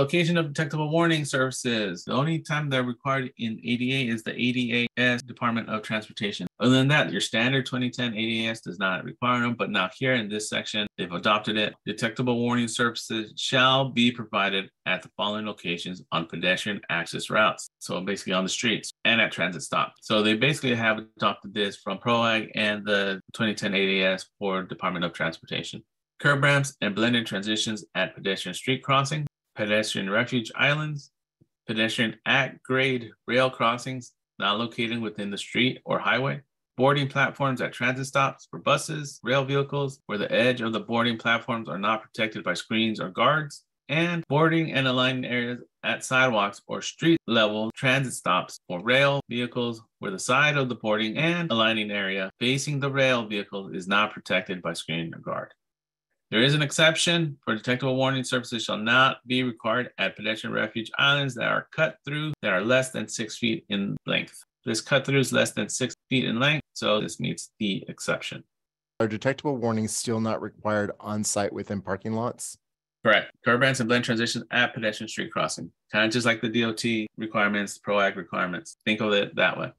Location of detectable warning surfaces. The only time they're required in ADA is the ADAS Department of Transportation. Other than that, your standard 2010 ADAS does not require them, but now here in this section, they've adopted it. Detectable warning surfaces shall be provided at the following locations on pedestrian access routes. So basically on the streets and at transit stops. So they basically have adopted this from PROWAG and the 2010 ADAS for Department of Transportation curb ramps and blended transitions at pedestrian street crossing, pedestrian refuge islands, pedestrian at grade rail crossings not located within the street or highway, boarding platforms at transit stops for buses, rail vehicles where the edge of the boarding platforms are not protected by screens or guards, and boarding and alighting areas at sidewalks or street level transit stops for rail vehicles where the side of the boarding and alighting area facing the rail vehicle is not protected by screen or guard. There is an exception for detectable warning surfaces shall not be required at pedestrian refuge islands that are cut through that are less than six feet in length. This cut through is less than six feet in length, so this meets the exception. Are detectable warnings still not required on site within parking lots? Correct. Curb ramps and blend transitions at pedestrian street crossing. Kind of just like the DOT requirements, PROWAG requirements. Think of it that way.